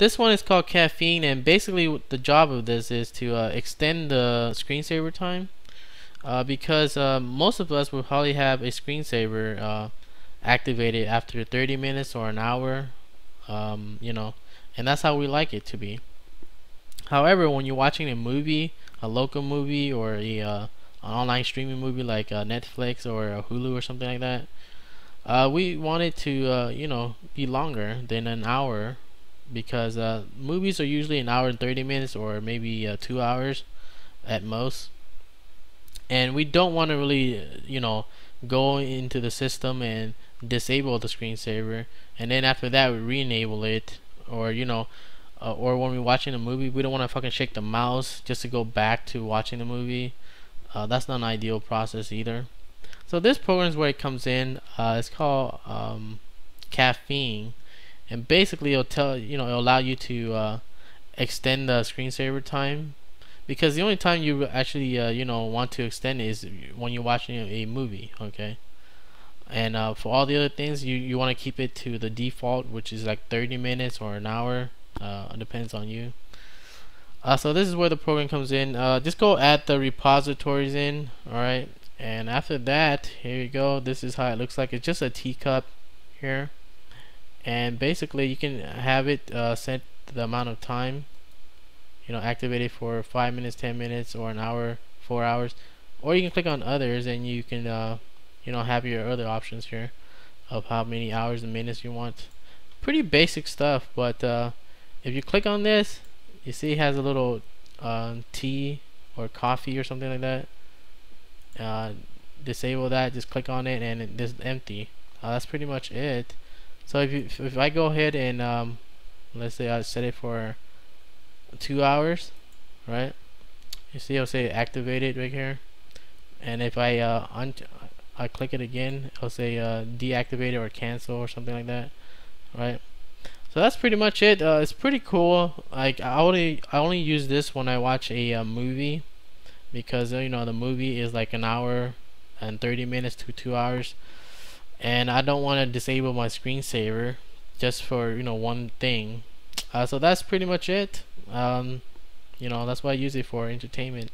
this one is called caffeine and basically the job of this is to uh, extend the screensaver time uh, because uh, most of us will probably have a screensaver uh, activated after 30 minutes or an hour um, you know and that's how we like it to be. However when you're watching a movie a local movie or a uh, an online streaming movie like uh, Netflix or Hulu or something like that uh, we want it to uh, you know be longer than an hour because uh, movies are usually an hour and 30 minutes or maybe uh, two hours at most. And we don't want to really you know go into the system and disable the screensaver and then after that we re-enable it. Or you know uh, or when we're watching a movie we don't want to fucking shake the mouse just to go back to watching the movie. Uh, that's not an ideal process either. So this program is where it comes in. Uh, it's called um, caffeine and basically it'll tell you know it'll allow you to uh, extend the screensaver time. Because the only time you actually uh, you know want to extend is when you're watching a movie okay? And uh, for all the other things you you want to keep it to the default which is like 30 minutes or an hour uh, depends on you. Uh, so this is where the program comes in. Uh, just go add the repositories in alright? And after that here you go. This is how it looks like. It's just a teacup here and basically you can have it uh, set the amount of time you know activate it for five minutes ten minutes or an hour four hours. Or you can click on others and you can uh, you know have your other options here of how many hours and minutes you want. Pretty basic stuff but uh, if you click on this you see it has a little uh, tea or coffee or something like that. Uh, disable that just click on it and it is empty. Uh, that's pretty much it so if you, if I go ahead and um, let's say I set it for two hours, right? You see, I'll say activated right here, and if I uh, un I click it again, it'll say uh, deactivate or cancel or something like that, right? So that's pretty much it. Uh, it's pretty cool. Like I only I only use this when I watch a uh, movie because you know the movie is like an hour and 30 minutes to two hours and I don't want to disable my screensaver just for you know one thing. Uh, so that's pretty much it. Um, you know that's what I use it for entertainment